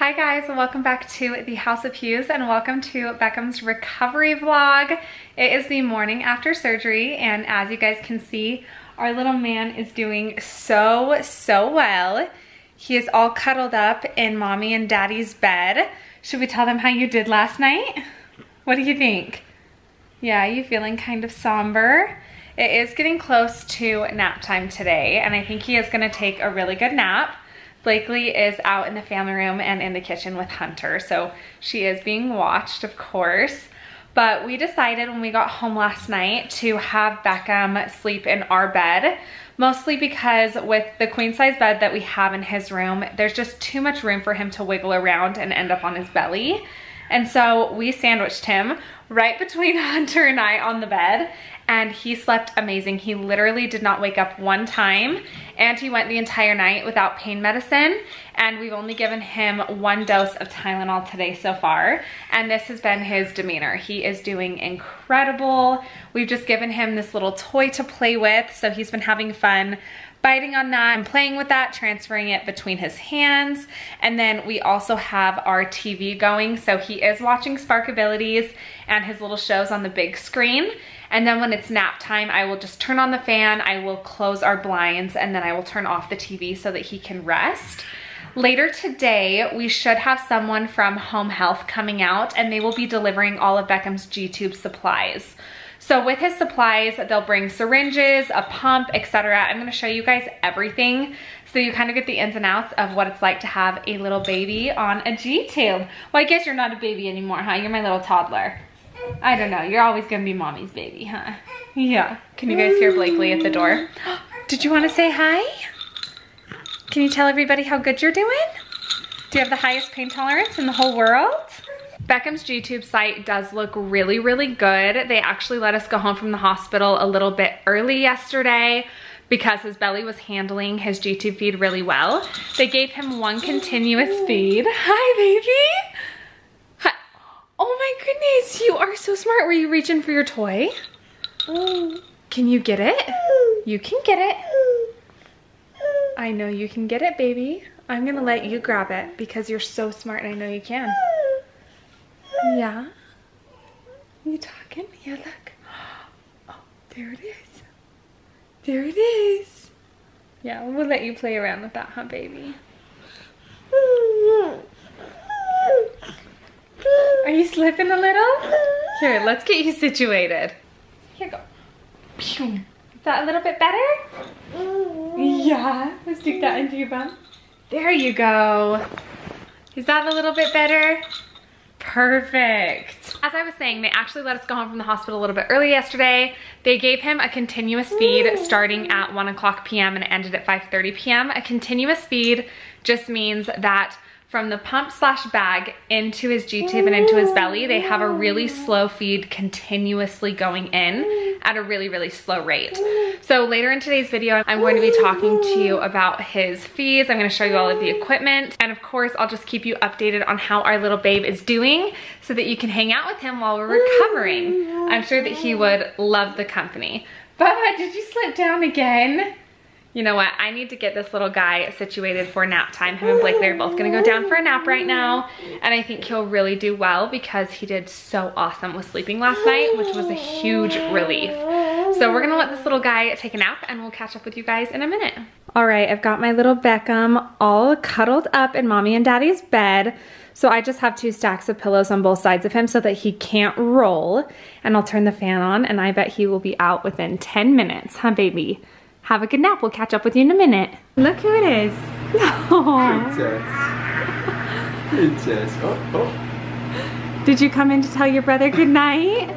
Hi guys, welcome back to the House of Hughes and welcome to Beckham's recovery vlog. It is the morning after surgery and as you guys can see, our little man is doing so, so well. He is all cuddled up in mommy and daddy's bed. Should we tell them how you did last night? What do you think? Yeah, you feeling kind of somber? It is getting close to nap time today and I think he is gonna take a really good nap. Blakely is out in the family room and in the kitchen with Hunter, so she is being watched, of course. But we decided when we got home last night to have Beckham sleep in our bed, mostly because with the queen size bed that we have in his room, there's just too much room for him to wiggle around and end up on his belly. And so we sandwiched him right between Hunter and I on the bed and he slept amazing. He literally did not wake up one time and he went the entire night without pain medicine and we've only given him one dose of Tylenol today so far and this has been his demeanor. He is doing incredible. We've just given him this little toy to play with so he's been having fun biting on that and playing with that, transferring it between his hands. And then we also have our TV going. So he is watching Sparkabilities and his little shows on the big screen. And then when it's nap time, I will just turn on the fan, I will close our blinds, and then I will turn off the TV so that he can rest. Later today, we should have someone from Home Health coming out and they will be delivering all of Beckham's G-tube supplies. So with his supplies, they'll bring syringes, a pump, etc. I'm gonna show you guys everything so you kind of get the ins and outs of what it's like to have a little baby on a G-tube. Well, I guess you're not a baby anymore, huh? You're my little toddler. I don't know. You're always gonna be mommy's baby, huh? Yeah. Can you guys hear Blakely at the door? Did you want to say hi? Can you tell everybody how good you're doing? Do you have the highest pain tolerance in the whole world? Beckham's G-tube site does look really, really good. They actually let us go home from the hospital a little bit early yesterday because his belly was handling his G-tube feed really well. They gave him one continuous feed. Hi, baby. Hi. Oh my goodness, you are so smart. Were you reaching for your toy? Can you get it? You can get it. I know you can get it, baby. I'm gonna let you grab it because you're so smart and I know you can. Yeah? You talking? Yeah, look. Oh, there it is. There it is. Yeah, we'll let you play around with that, huh, baby? Are you slipping a little? Here, let's get you situated. Here, go. Is that a little bit better? Yeah. Let's stick that into your bum. There you go. Is that a little bit better? Perfect. As I was saying, they actually let us go home from the hospital a little bit early yesterday. They gave him a continuous feed starting at 1 o'clock p.m. and ended at 5.30 p.m. A continuous feed just means that from the pump slash bag into his G-tube and into his belly, they have a really slow feed continuously going in at a really, really slow rate. So later in today's video, I'm going to be talking to you about his fees. I'm gonna show you all of the equipment. And of course, I'll just keep you updated on how our little babe is doing so that you can hang out with him while we're recovering. I'm sure that he would love the company. Bubba, did you slip down again? You know what, I need to get this little guy situated for nap time. Him and Blakely are both gonna go down for a nap right now. And I think he'll really do well because he did so awesome with sleeping last night, which was a huge relief. So we're gonna let this little guy take a nap and we'll catch up with you guys in a minute. All right, I've got my little Beckham all cuddled up in mommy and daddy's bed. So I just have two stacks of pillows on both sides of him so that he can't roll. And I'll turn the fan on and I bet he will be out within 10 minutes, huh baby? Have a good nap. We'll catch up with you in a minute. Look who it is. Princess. Princess. Oh, oh. Did you come in to tell your brother good night?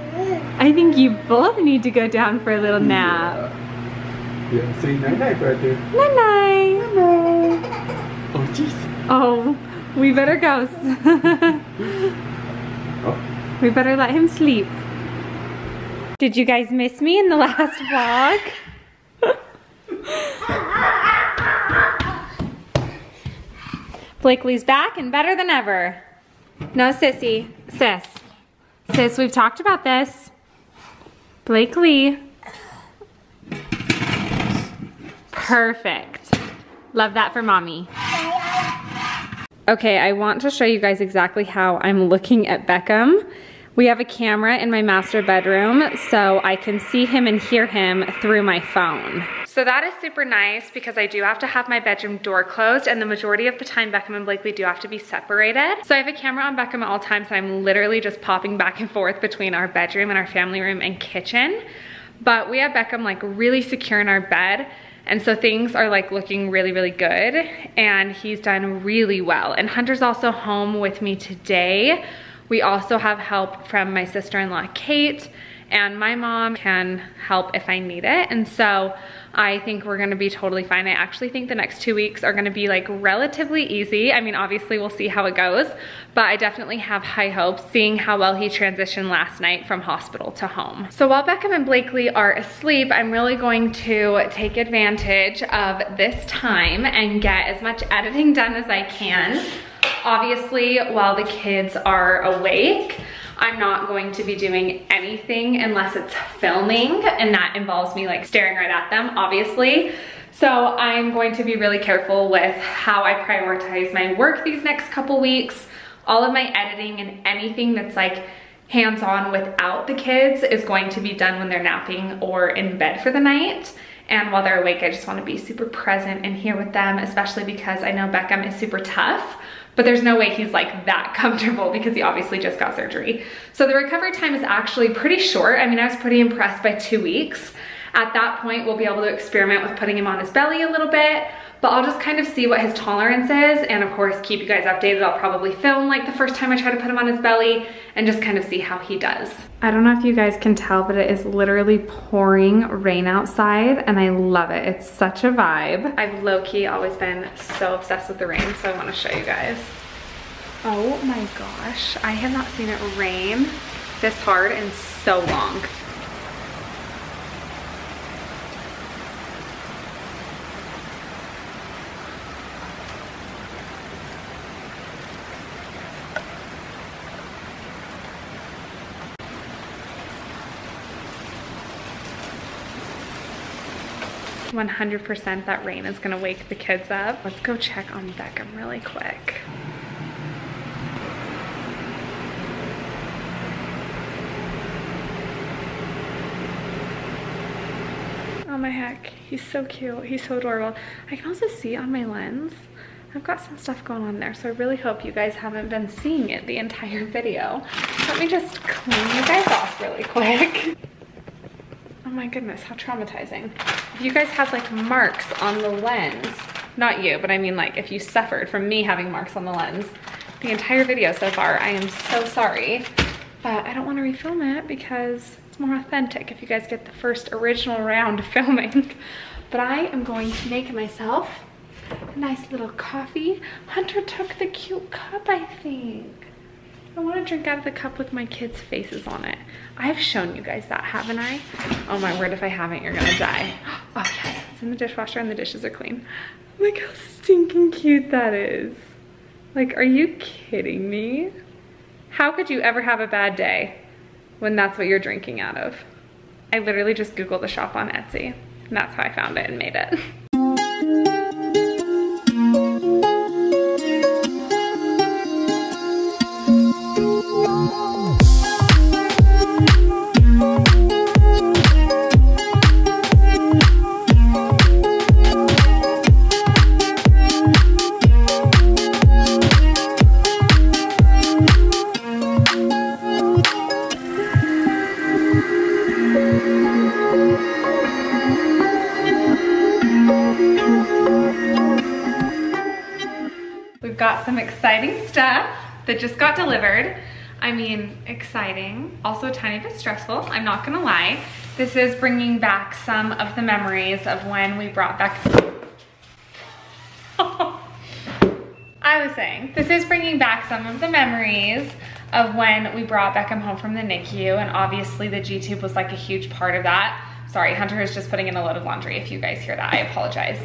I think you both need to go down for a little nap. Yeah, say night night, brother. Night night. Oh, jeez. Oh, we better go. Oh, we better let him sleep. Did you guys miss me in the last vlog? Blakely's back and better than ever. No, sissy. Sis. Sis, we've talked about this. Blakely. Perfect. Love that for mommy. Okay, I want to show you guys exactly how I'm looking at Beckham. We have a camera in my master bedroom so I can see him and hear him through my phone. So that is super nice because I do have to have my bedroom door closed and the majority of the time Beckham and Blakely do have to be separated. So I have a camera on Beckham at all times and I'm literally just popping back and forth between our bedroom and our family room and kitchen. But we have Beckham like really secure in our bed and so things are like looking really, really good and he's done really well. And Hunter's also home with me today we also have help from my sister-in-law, Kate, and my mom can help if I need it. And so I think we're gonna be totally fine. I actually think the next two weeks are gonna be like relatively easy. I mean, obviously we'll see how it goes, but I definitely have high hopes seeing how well he transitioned last night from hospital to home. So while Beckham and Blakely are asleep, I'm really going to take advantage of this time and get as much editing done as I can. Obviously, while the kids are awake, I'm not going to be doing anything unless it's filming and that involves me like staring right at them, obviously. So I'm going to be really careful with how I prioritize my work these next couple weeks. All of my editing and anything that's like hands-on without the kids is going to be done when they're napping or in bed for the night. And while they're awake, I just wanna be super present and here with them, especially because I know Beckham is super tough but there's no way he's like that comfortable because he obviously just got surgery. So the recovery time is actually pretty short. I mean, I was pretty impressed by two weeks. At that point, we'll be able to experiment with putting him on his belly a little bit, but I'll just kind of see what his tolerance is and of course keep you guys updated. I'll probably film like the first time I try to put him on his belly and just kind of see how he does. I don't know if you guys can tell, but it is literally pouring rain outside and I love it. It's such a vibe. I've low-key always been so obsessed with the rain, so I wanna show you guys. Oh my gosh, I have not seen it rain this hard in so long. 100% that rain is gonna wake the kids up. Let's go check on Beckham really quick. Oh my heck, he's so cute. He's so adorable. I can also see on my lens, I've got some stuff going on there, so I really hope you guys haven't been seeing it the entire video. Let me just clean you guys off really quick. Oh my goodness, how traumatizing. If you guys have like marks on the lens, not you, but I mean like if you suffered from me having marks on the lens the entire video so far, I am so sorry. But I don't want to refilm it because it's more authentic if you guys get the first original round of filming. But I am going to make myself a nice little coffee. Hunter took the cute cup, I think. I want to drink out of the cup with my kids' faces on it. I've shown you guys that, haven't I? Oh my word, if I haven't, you're gonna die. Oh yes, it's in the dishwasher and the dishes are clean. Look how stinking cute that is. Like, are you kidding me? How could you ever have a bad day when that's what you're drinking out of? I literally just Googled the shop on Etsy and that's how I found it and made it. exciting stuff that just got delivered. I mean, exciting, also a tiny bit stressful, I'm not gonna lie. This is bringing back some of the memories of when we brought back, I was saying, this is bringing back some of the memories of when we brought Beckham home from the NICU and obviously the G-tube was like a huge part of that. Sorry, Hunter is just putting in a load of laundry. If you guys hear that, I apologize.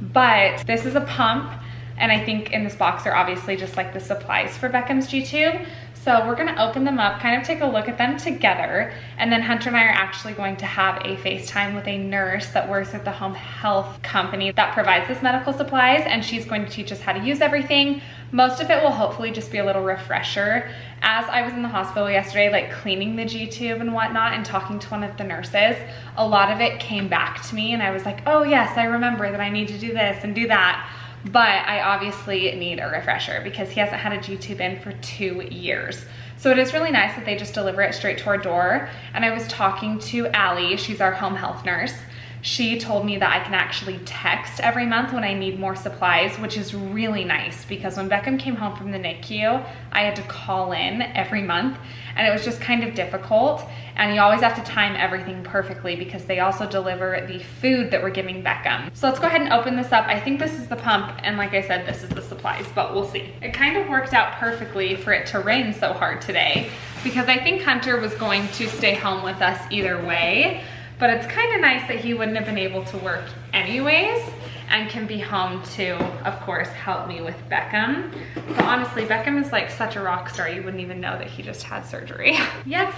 But this is a pump and I think in this box are obviously just like the supplies for Beckham's G-tube. So we're gonna open them up, kind of take a look at them together, and then Hunter and I are actually going to have a FaceTime with a nurse that works at the home health company that provides this medical supplies, and she's going to teach us how to use everything. Most of it will hopefully just be a little refresher. As I was in the hospital yesterday, like cleaning the G-tube and whatnot and talking to one of the nurses, a lot of it came back to me and I was like, oh yes, I remember that I need to do this and do that. But I obviously need a refresher because he hasn't had a G-tube in for two years. So it is really nice that they just deliver it straight to our door. And I was talking to Allie, she's our home health nurse, she told me that I can actually text every month when I need more supplies, which is really nice because when Beckham came home from the NICU, I had to call in every month and it was just kind of difficult. And you always have to time everything perfectly because they also deliver the food that we're giving Beckham. So let's go ahead and open this up. I think this is the pump and like I said, this is the supplies, but we'll see. It kind of worked out perfectly for it to rain so hard today because I think Hunter was going to stay home with us either way but it's kind of nice that he wouldn't have been able to work anyways and can be home to, of course, help me with Beckham. But honestly, Beckham is like such a rock star, you wouldn't even know that he just had surgery. yep,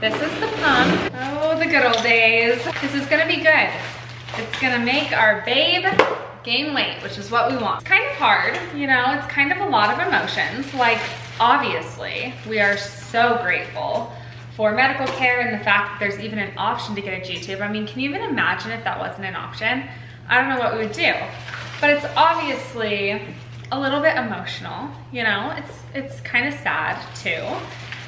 this is the pump. Oh, the good old days. This is gonna be good. It's gonna make our babe gain weight, which is what we want. It's kind of hard, you know, it's kind of a lot of emotions. Like, obviously, we are so grateful for medical care and the fact that there's even an option to get a G-tube. I mean, can you even imagine if that wasn't an option? I don't know what we would do. But it's obviously a little bit emotional, you know? It's, it's kind of sad too.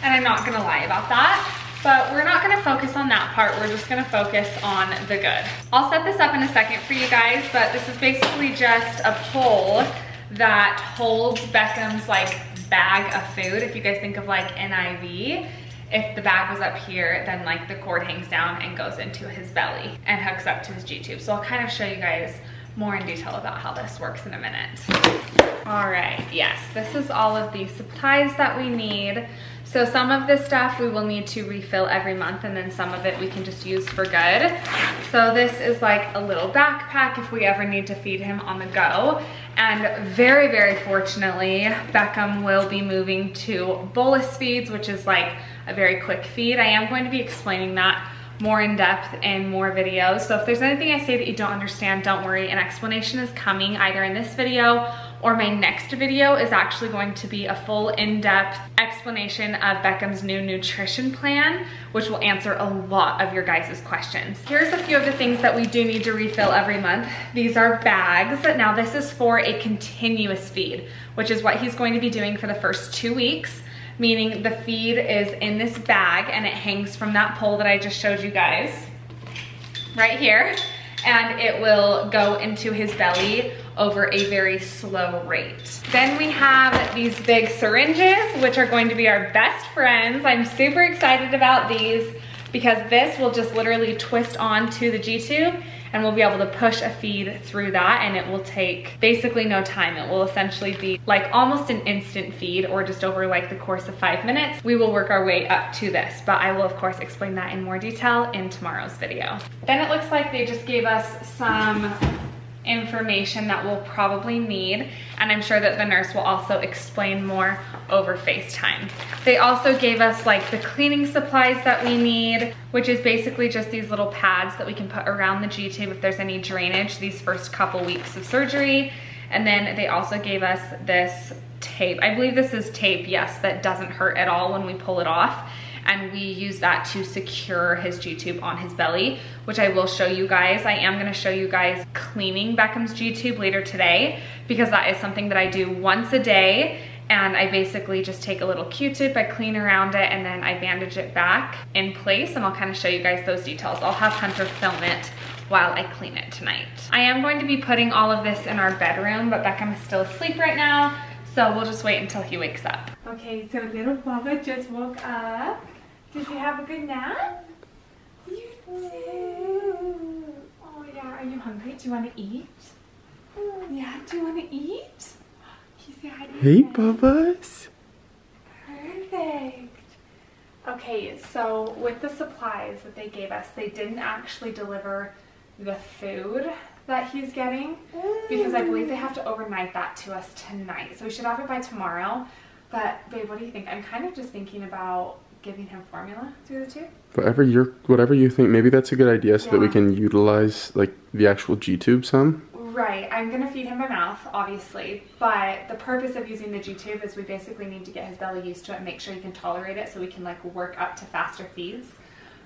And I'm not gonna lie about that. But we're not gonna focus on that part. We're just gonna focus on the good. I'll set this up in a second for you guys, but this is basically just a pole that holds Beckham's like bag of food. If you guys think of like NIV, if the bag was up here, then like the cord hangs down and goes into his belly and hooks up to his G-tube. So I'll kind of show you guys more in detail about how this works in a minute. All right, yes, this is all of the supplies that we need. So some of this stuff we will need to refill every month and then some of it we can just use for good. So this is like a little backpack if we ever need to feed him on the go. And very, very fortunately, Beckham will be moving to bolus feeds, which is like a very quick feed. I am going to be explaining that more in depth in more videos. So if there's anything I say that you don't understand, don't worry. An explanation is coming either in this video or my next video is actually going to be a full in-depth explanation of Beckham's new nutrition plan, which will answer a lot of your guys' questions. Here's a few of the things that we do need to refill every month. These are bags. Now this is for a continuous feed, which is what he's going to be doing for the first two weeks meaning the feed is in this bag and it hangs from that pole that I just showed you guys right here and it will go into his belly over a very slow rate. Then we have these big syringes, which are going to be our best friends. I'm super excited about these because this will just literally twist onto the G-tube and we'll be able to push a feed through that and it will take basically no time. It will essentially be like almost an instant feed or just over like the course of five minutes. We will work our way up to this, but I will of course explain that in more detail in tomorrow's video. Then it looks like they just gave us some information that we'll probably need and I'm sure that the nurse will also explain more over FaceTime. They also gave us like the cleaning supplies that we need, which is basically just these little pads that we can put around the G-tube if there's any drainage these first couple weeks of surgery. And then they also gave us this tape. I believe this is tape, yes, that doesn't hurt at all when we pull it off and we use that to secure his G-tube on his belly, which I will show you guys. I am gonna show you guys cleaning Beckham's G-tube later today because that is something that I do once a day and I basically just take a little Q-tip, I clean around it, and then I bandage it back in place, and I'll kind of show you guys those details. I'll have Hunter film it while I clean it tonight. I am going to be putting all of this in our bedroom, but Beckham is still asleep right now, so we'll just wait until he wakes up. Okay, so little Bubba just woke up. Did you have a good nap? You did. Oh yeah, are you hungry? Do you want to eat? Yeah, do you want to eat? Hey, Bubba's. Perfect. Okay, so with the supplies that they gave us, they didn't actually deliver the food that he's getting because I believe they have to overnight that to us tonight. So we should have it by tomorrow. But babe, what do you think? I'm kind of just thinking about giving him formula through the tube? Whatever you're, whatever you think. Maybe that's a good idea so yeah. that we can utilize like the actual G tube some. Right, I'm gonna feed him by mouth, obviously, but the purpose of using the G-tube is we basically need to get his belly used to it and make sure he can tolerate it so we can like work up to faster feeds.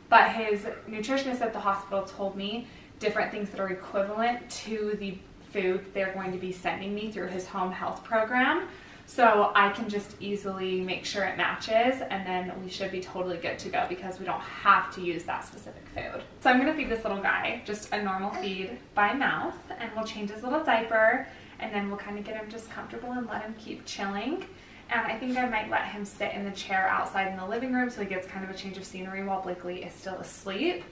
But his nutritionist at the hospital told me different things that are equivalent to the food they're going to be sending me through his home health program. So I can just easily make sure it matches and then we should be totally good to go because we don't have to use that specific food. So I'm gonna feed this little guy just a normal feed by mouth and we'll change his little diaper and then we'll kind of get him just comfortable and let him keep chilling. And I think I might let him sit in the chair outside in the living room so he gets kind of a change of scenery while Blakely is still asleep.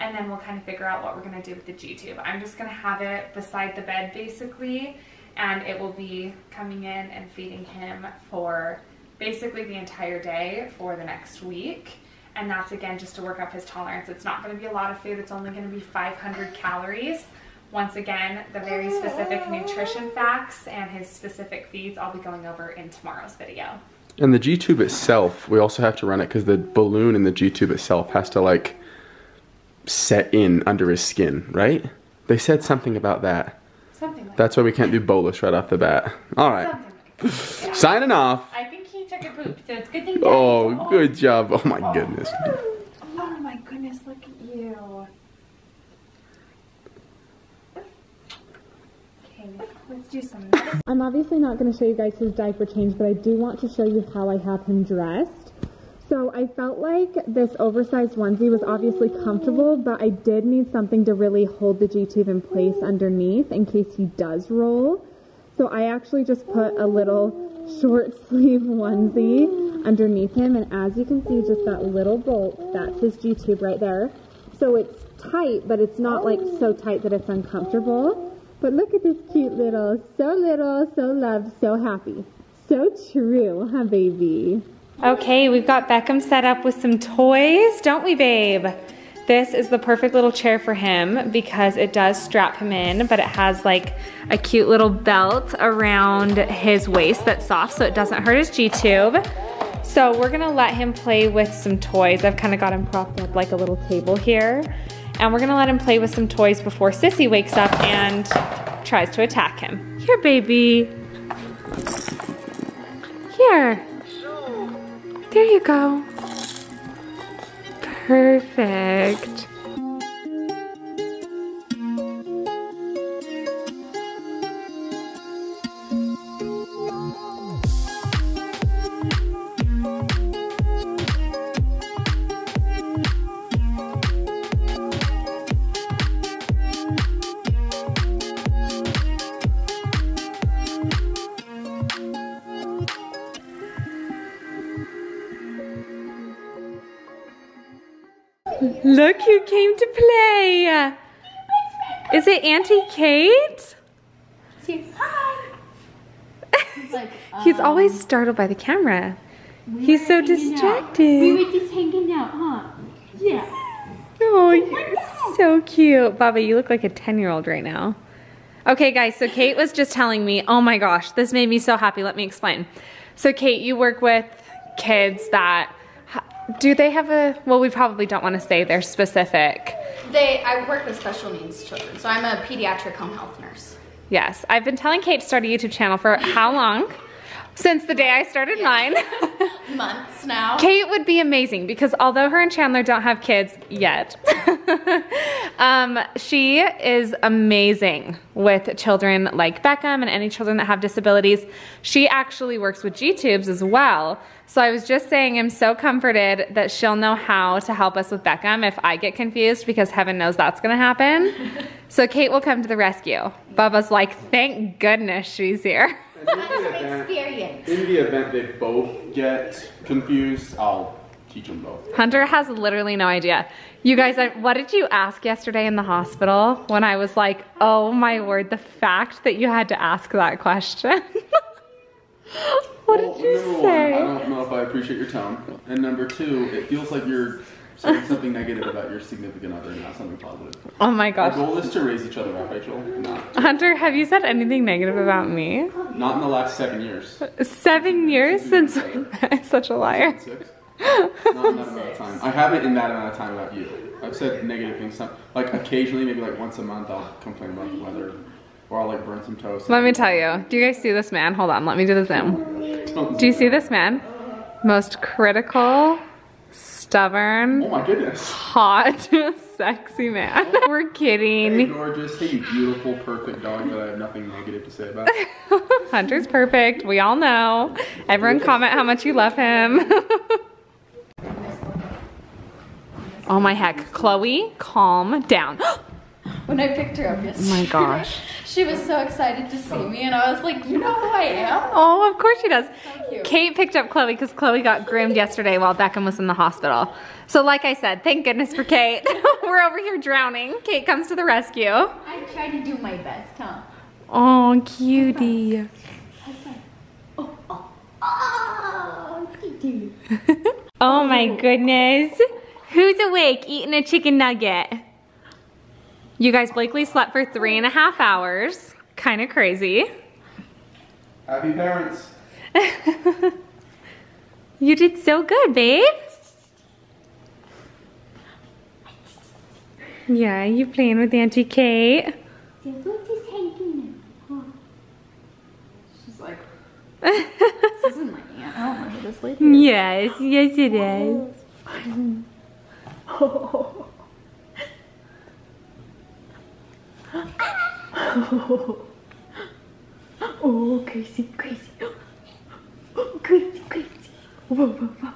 And then we'll kind of figure out what we're gonna do with the G-tube. I'm just gonna have it beside the bed basically and it will be coming in and feeding him for basically the entire day for the next week. And that's again just to work up his tolerance. It's not going to be a lot of food, it's only going to be 500 calories. Once again, the very oh. specific nutrition facts and his specific feeds I'll be going over in tomorrow's video. And the G-tube itself, we also have to run it because the balloon in the G-tube itself has to like set in under his skin, right? They said something about that. Something like That's why we can't do bolus right off the bat. All right. Like. Yeah. Signing off. I think he took a poop, so it's a good thing. Oh, good job. Oh my oh. goodness. Oh my goodness, look at you. Okay, let's do some. I'm obviously not going to show you guys his diaper change, but I do want to show you how I have him dressed. So I felt like this oversized onesie was obviously comfortable, but I did need something to really hold the G-tube in place underneath in case he does roll. So I actually just put a little short sleeve onesie underneath him, and as you can see, just that little bolt, that's his G-tube right there. So it's tight, but it's not like so tight that it's uncomfortable. But look at this cute little, so little, so loved, so happy. So true, huh, baby? Okay, we've got Beckham set up with some toys, don't we, babe? This is the perfect little chair for him because it does strap him in, but it has like a cute little belt around his waist that's soft so it doesn't hurt his G-tube. So we're gonna let him play with some toys. I've kind of got him propped up like a little table here. And we're gonna let him play with some toys before Sissy wakes up and tries to attack him. Here, baby. Here. There you go. Perfect. It Auntie Kate? Like, He's um, always startled by the camera. He's so hanging out. We distracted. were just hanging out, huh? Yeah. Oh, you're so cute. Baba, you look like a 10 year old right now. Okay, guys, so Kate was just telling me, oh my gosh, this made me so happy. Let me explain. So, Kate, you work with kids that do they have a, well, we probably don't want to say they're specific. They, I work with special needs children, so I'm a pediatric home health nurse. Yes, I've been telling Kate to start a YouTube channel for how long? Since the day I started mine. Months now. Kate would be amazing because although her and Chandler don't have kids yet, um, she is amazing with children like Beckham and any children that have disabilities. She actually works with G-tubes as well. So I was just saying I'm so comforted that she'll know how to help us with Beckham if I get confused because heaven knows that's gonna happen. so Kate will come to the rescue. Bubba's like, thank goodness she's here. Experience. In the event they both get confused, I'll teach them both. Hunter has literally no idea. You guys, I, what did you ask yesterday in the hospital when I was like, oh my word, the fact that you had to ask that question? what Well, did you number say? One, I don't know if I appreciate your tone. And number two, it feels like you're saying something negative about your significant other, not something positive. oh my Our gosh. goal is to raise each other up, Rachel. Not, Hunter, have you said anything negative about me? not in the last seven years. Seven years since I'm such a liar. Six? Not in that amount of time. I haven't in that amount of time about you. I've said negative things. Some, like occasionally, maybe like once a month, I'll complain about the weather. Or I'll like burn some toast. Let me tell you. Do you guys see this man? Hold on, let me do the zoom. Do you see this man? Most critical, stubborn, Oh my goodness. hot, sexy man. Oh. We're Hey, kidding. gorgeous. Hey, you beautiful, perfect dog that I have nothing negative to say about. Hunter's perfect. We all know. Everyone comment how much you love him. oh my heck. Chloe, calm down. When I picked her up oh yesterday. my gosh. she was so excited to see me, and I was like, you know who I am? Oh, of course she does. cute. Kate picked up Chloe because Chloe got groomed yesterday while Beckham was in the hospital. So like I said, thank goodness for Kate. We're over here drowning. Kate comes to the rescue. I tried to do my best, huh? Oh, cutie. Oh, oh, oh kitty. Oh my goodness. Who's awake eating a chicken nugget? You guys, Blakely slept for three and a half hours. Kind of crazy. Happy parents. You did so good, babe. Yeah, you playing with Auntie Kate. She's like, yes, this isn't my aunt. I don't know who this lady is. yes it is. Oh, Oh, crazy, crazy. Oh, crazy, crazy. Whoa, whoa, whoa.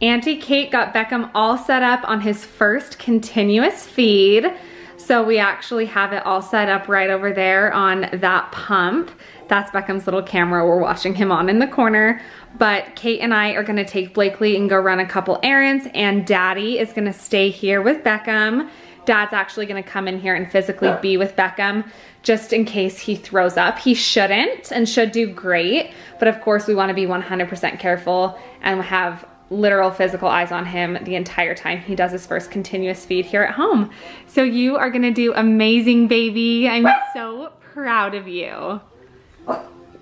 Auntie Kate got Beckham all set up on his first continuous feed. So we actually have it all set up right over there on that pump. That's Beckham's little camera we're watching him on in the corner. But Kate and I are gonna take Blakely and go run a couple errands and Daddy is gonna stay here with Beckham. Dad's actually gonna come in here and physically be with Beckham just in case he throws up. He shouldn't and should do great, but of course we wanna be 100% careful and have literal physical eyes on him the entire time he does his first continuous feed here at home. So you are gonna do amazing, baby. I'm so proud of you.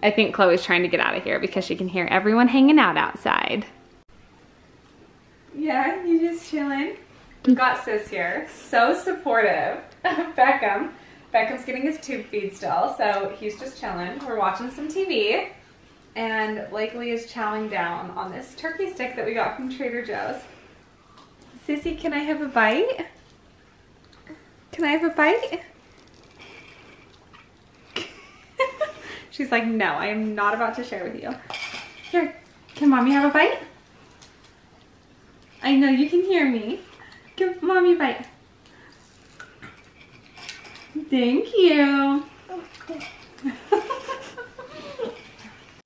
I think Chloe's trying to get out of here because she can hear everyone hanging out outside. Yeah, you just chilling? We've got Sis here, so supportive Beckham. Beckham's getting his tube feed still, so he's just chilling. We're watching some TV. And Blakely is chowing down on this turkey stick that we got from Trader Joe's. Sissy, can I have a bite? Can I have a bite? She's like, no, I am not about to share with you. Here, can mommy have a bite? I know you can hear me. Give mommy a bite. Thank you.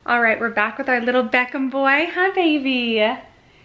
All right, we're back with our little Beckham boy. Hi, baby.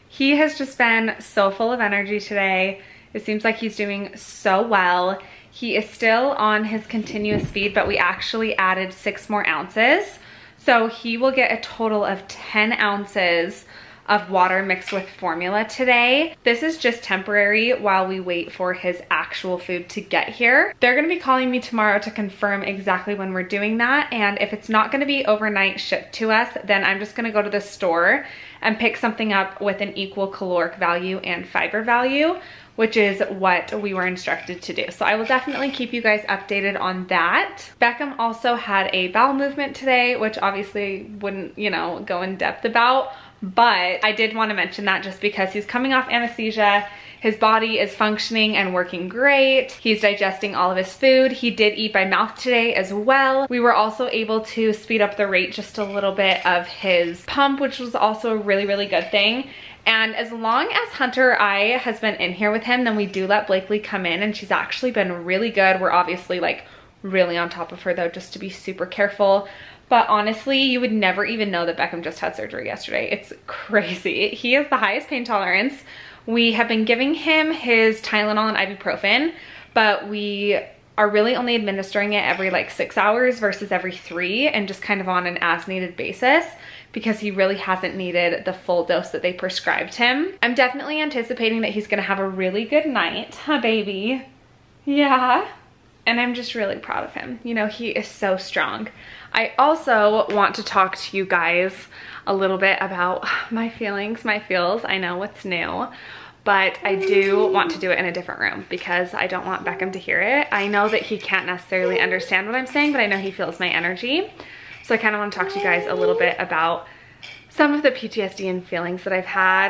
He has just been so full of energy today. It seems like he's doing so well. He is still on his continuous feed, but we actually added six more ounces. So he will get a total of 10 ounces of water mixed with formula today. This is just temporary while we wait for his actual food to get here. They're gonna be calling me tomorrow to confirm exactly when we're doing that. And if it's not gonna be overnight shipped to us, then I'm just gonna go to the store and pick something up with an equal caloric value and fiber value which is what we were instructed to do. So I will definitely keep you guys updated on that. Beckham also had a bowel movement today, which obviously wouldn't, you know, go in depth about, but I did want to mention that just because he's coming off anesthesia. His body is functioning and working great. He's digesting all of his food. He did eat by mouth today as well. We were also able to speed up the rate just a little bit of his pump, which was also a really, really good thing. And as long as Hunter I has been in here with him, then we do let Blakely come in and she's actually been really good. We're obviously like really on top of her though, just to be super careful. But honestly, you would never even know that Beckham just had surgery yesterday. It's crazy. He has the highest pain tolerance. We have been giving him his Tylenol and ibuprofen, but we are really only administering it every like six hours versus every three and just kind of on an as needed basis because he really hasn't needed the full dose that they prescribed him. I'm definitely anticipating that he's gonna have a really good night, huh baby? Yeah. And I'm just really proud of him. You know, he is so strong. I also want to talk to you guys a little bit about my feelings, my feels. I know what's new, but I do want to do it in a different room because I don't want Beckham to hear it. I know that he can't necessarily understand what I'm saying, but I know he feels my energy. So I kind of want to talk to you guys a little bit about some of the PTSD and feelings that I've had,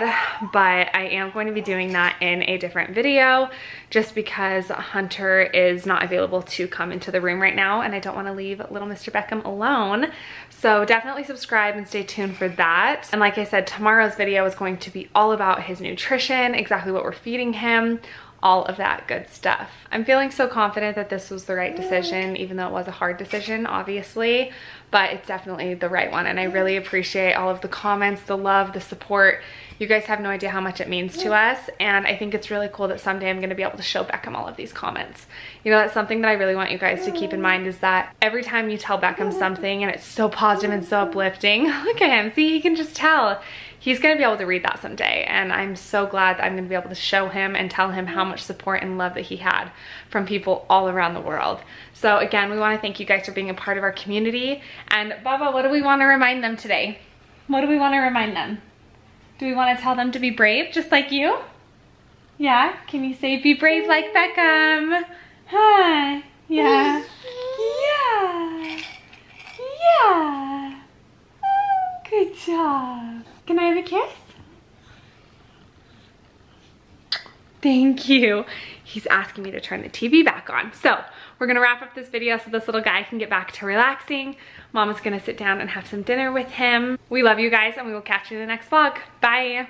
but I am going to be doing that in a different video just because Hunter is not available to come into the room right now and I don't want to leave little Mr. Beckham alone. So definitely subscribe and stay tuned for that. And like I said, tomorrow's video is going to be all about his nutrition, exactly what we're feeding him, all of that good stuff. I'm feeling so confident that this was the right decision, even though it was a hard decision, obviously, but it's definitely the right one. And I really appreciate all of the comments, the love, the support. You guys have no idea how much it means to us. And I think it's really cool that someday I'm gonna be able to show Beckham all of these comments. You know, that's something that I really want you guys to keep in mind is that every time you tell Beckham something and it's so positive and so uplifting, look at him, see, he can just tell he's gonna be able to read that someday. And I'm so glad that I'm gonna be able to show him and tell him how much support and love that he had from people all around the world. So again, we wanna thank you guys for being a part of our community. And Baba, what do we wanna remind them today? What do we wanna remind them? Do we wanna tell them to be brave, just like you? Yeah, can you say be brave like Beckham? Huh, yeah. Yeah. Yeah. Good job. Can I have a kiss? Thank you. He's asking me to turn the TV back on. So we're gonna wrap up this video so this little guy can get back to relaxing. Mama's gonna sit down and have some dinner with him. We love you guys and we will catch you in the next vlog. Bye.